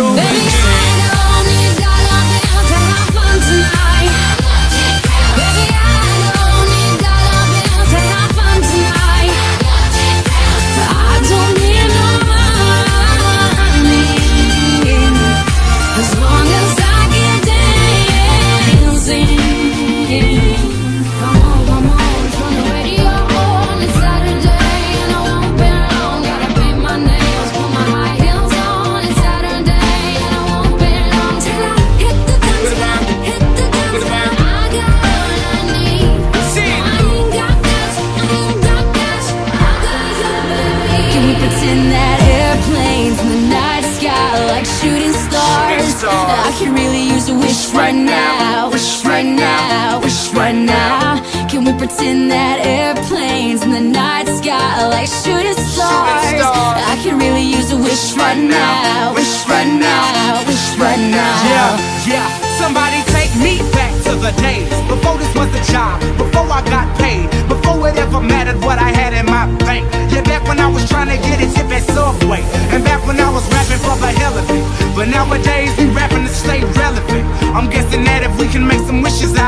Baby, stars. I could really use a wish right now, wish right now, wish right now. Can we pretend that airplanes in the night sky are like shooting stars? stars. I could really use a wish right now, wish right now, wish right now. Yeah, yeah. Somebody take me back to the days before this was a job, before I got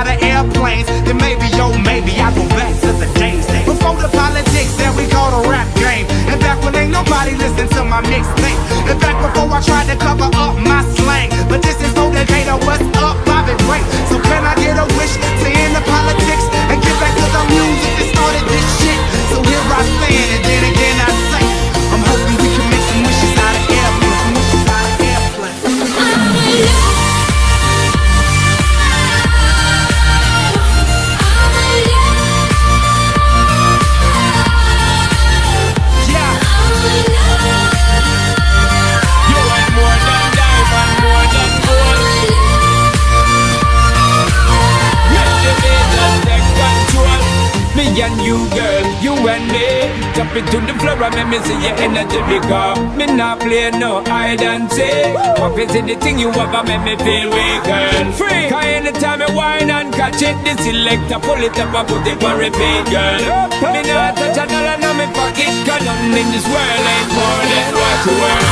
out of airplanes, then maybe, oh maybe I go back to the days before the politics that we call the rap game, and back when ain't nobody listen to my mixtape, and back before I tried to cover up my and you, girl, you and me. Jump into the floor and make me see your energy because me not play no hide and seek. What is the thing you and make me feel weak, girl? Free. Cause anytime I whine and catch it, the selector pull it up and put it on repeat, girl. Me not touch a dollar in my pocket, cause nothing in this world ain't more than what you worth.